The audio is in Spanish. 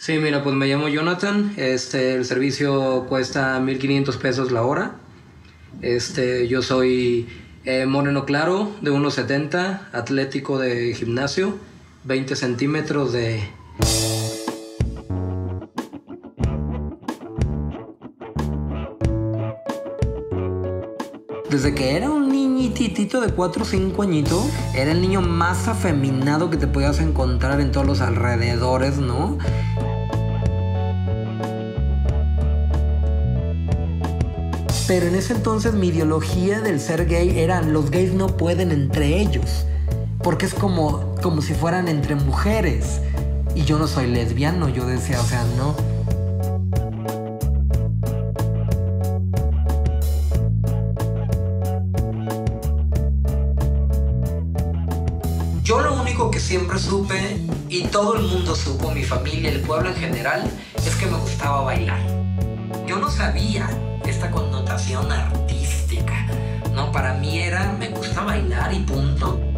Sí, mira, pues me llamo Jonathan. Este, el servicio cuesta 1500 pesos la hora. Este, yo soy eh, moreno claro, de 1,70, atlético de gimnasio, 20 centímetros de... Desde que era un niñitito de 4 o 5 añitos, era el niño más afeminado que te podías encontrar en todos los alrededores, ¿no? Pero en ese entonces mi ideología del ser gay era los gays no pueden entre ellos. Porque es como, como si fueran entre mujeres. Y yo no soy lesbiano, yo decía, o sea, no. Yo lo único que siempre supe, y todo el mundo supo, mi familia, el pueblo en general, es que me gustaba bailar. Yo no sabía esta connotación artística. No, para mí era, me gusta bailar y punto.